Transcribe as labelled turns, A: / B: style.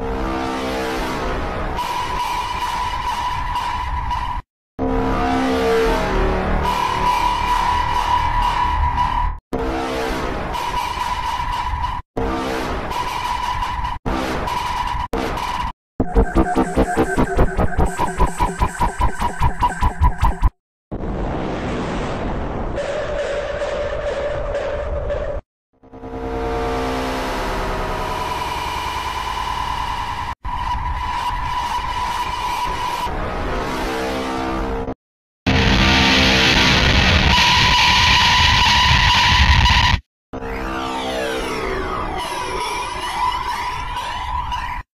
A: you